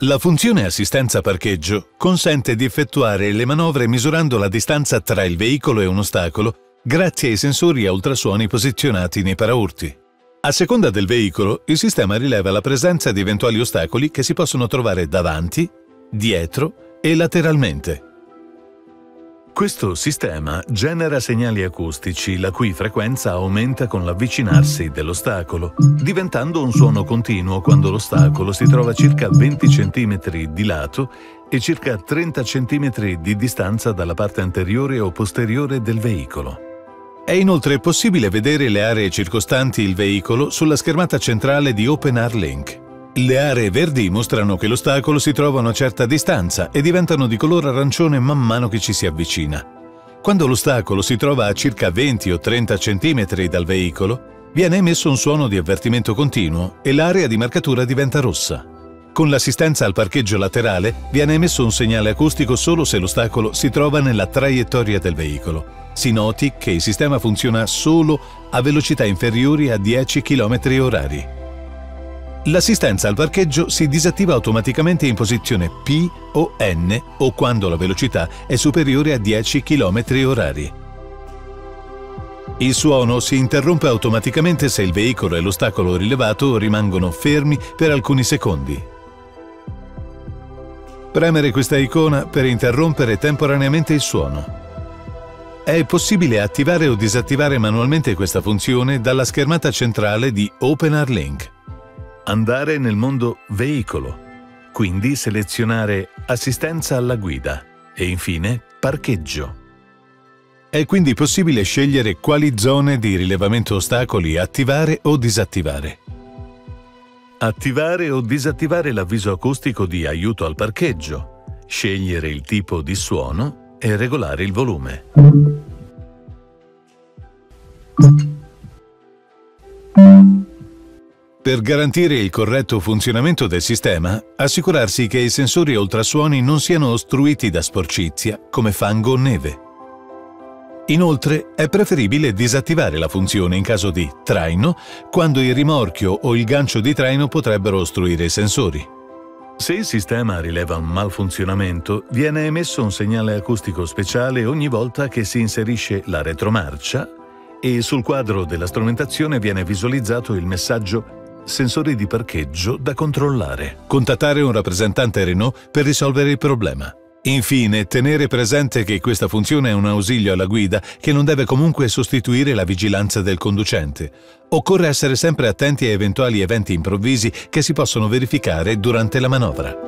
La funzione assistenza parcheggio consente di effettuare le manovre misurando la distanza tra il veicolo e un ostacolo grazie ai sensori a ultrasuoni posizionati nei paraurti. A seconda del veicolo, il sistema rileva la presenza di eventuali ostacoli che si possono trovare davanti, dietro e lateralmente. Questo sistema genera segnali acustici la cui frequenza aumenta con l'avvicinarsi dell'ostacolo, diventando un suono continuo quando l'ostacolo si trova a circa 20 cm di lato e circa 30 cm di distanza dalla parte anteriore o posteriore del veicolo. È inoltre possibile vedere le aree circostanti il veicolo sulla schermata centrale di OpenR Link. Le aree verdi mostrano che l'ostacolo si trova a una certa distanza e diventano di colore arancione man mano che ci si avvicina. Quando l'ostacolo si trova a circa 20 o 30 cm dal veicolo, viene emesso un suono di avvertimento continuo e l'area di marcatura diventa rossa. Con l'assistenza al parcheggio laterale viene emesso un segnale acustico solo se l'ostacolo si trova nella traiettoria del veicolo. Si noti che il sistema funziona solo a velocità inferiori a 10 km orari. L'assistenza al parcheggio si disattiva automaticamente in posizione P o N o quando la velocità è superiore a 10 km orari. Il suono si interrompe automaticamente se il veicolo e l'ostacolo rilevato rimangono fermi per alcuni secondi. Premere questa icona per interrompere temporaneamente il suono. È possibile attivare o disattivare manualmente questa funzione dalla schermata centrale di OpenR Link. Andare nel mondo veicolo, quindi selezionare assistenza alla guida e infine parcheggio. È quindi possibile scegliere quali zone di rilevamento ostacoli attivare o disattivare. Attivare o disattivare l'avviso acustico di aiuto al parcheggio, scegliere il tipo di suono e regolare il volume. Per garantire il corretto funzionamento del sistema, assicurarsi che i sensori ultrasuoni non siano ostruiti da sporcizia come fango o neve. Inoltre è preferibile disattivare la funzione in caso di traino quando il rimorchio o il gancio di traino potrebbero ostruire i sensori. Se il sistema rileva un malfunzionamento, viene emesso un segnale acustico speciale ogni volta che si inserisce la retromarcia e sul quadro della strumentazione viene visualizzato il messaggio sensori di parcheggio da controllare. Contattare un rappresentante Renault per risolvere il problema. Infine, tenere presente che questa funzione è un ausilio alla guida che non deve comunque sostituire la vigilanza del conducente. Occorre essere sempre attenti a eventuali eventi improvvisi che si possono verificare durante la manovra.